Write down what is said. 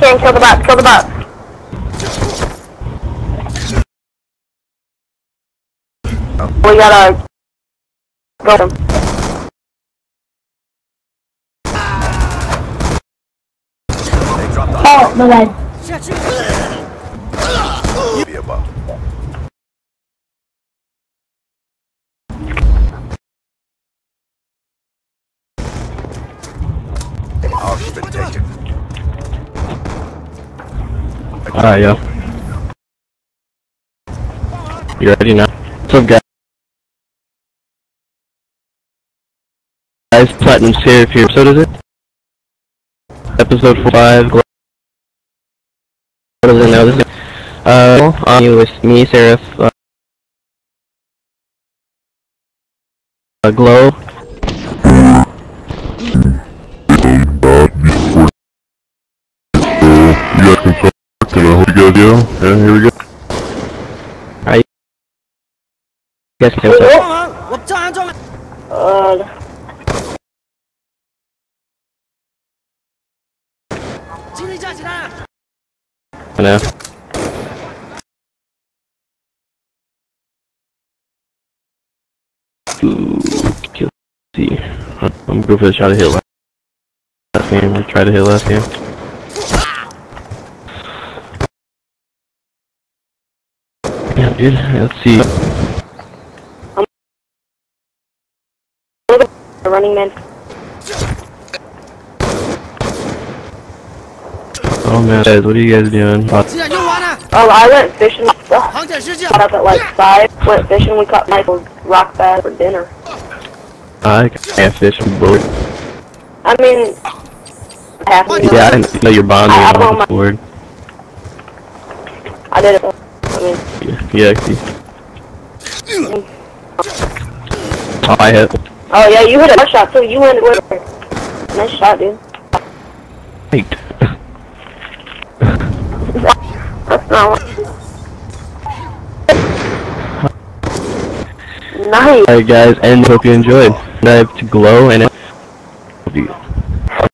Can kill the bots, kill the bots. We gotta go them. They dropped the Oh, my bad. be above. Alright, yo. You ready now? What's up, guys? Guys, Platinum here. If you episode is it? Episode 5. What is it now? This is, uh, on you with me, Seraph, uh, Glow, do. Yeah, here we go. you guys can say what's up. Uh, I know. Ooh, kill see. I'm gonna go for the shot of hit last game. I tried to hit last game. Yeah, dude. Let's see. I'm a running man. Oh man, guys, what are you guys doing? Uh, oh, I went fishing. Uh, got up at like five. Went fishing. We caught Michael's rock bass for dinner. I can't fish from board. I mean, half yeah, I didn't know your bond was on board. I did it. I mean. Yeah yeah, I. Oh, I hit. oh yeah, you hit a nice shot too. You went with Nice shot, dude. Wait. That's not. Nice. Alright guys, and hope you enjoyed. I have to glow and